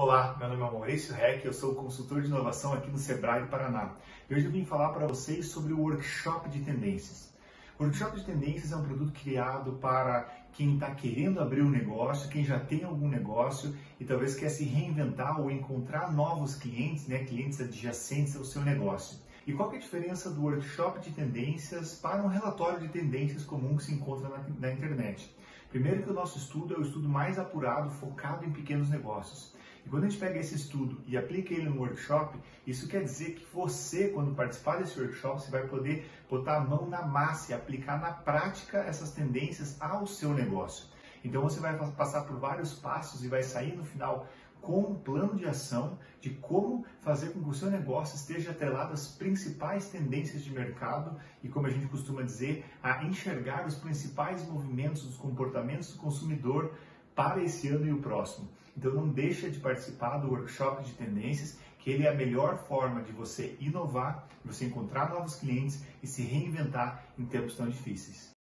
Olá, meu nome é Maurício Reck, eu sou consultor de inovação aqui no Sebrae Paraná. E hoje eu vim falar para vocês sobre o Workshop de Tendências. O Workshop de Tendências é um produto criado para quem está querendo abrir um negócio, quem já tem algum negócio e talvez quer se reinventar ou encontrar novos clientes, né, clientes adjacentes ao seu negócio. E qual é a diferença do workshop de tendências para um relatório de tendências comum que se encontra na, na internet? Primeiro que o nosso estudo é o estudo mais apurado, focado em pequenos negócios. E quando a gente pega esse estudo e aplica ele no workshop, isso quer dizer que você, quando participar desse workshop, você vai poder botar a mão na massa e aplicar na prática essas tendências ao seu negócio. Então você vai passar por vários passos e vai sair no final com um plano de ação de como fazer com que o seu negócio esteja atrelado às principais tendências de mercado e, como a gente costuma dizer, a enxergar os principais movimentos dos comportamentos do consumidor para esse ano e o próximo. Então não deixa de participar do workshop de tendências, que ele é a melhor forma de você inovar, você encontrar novos clientes e se reinventar em tempos tão difíceis.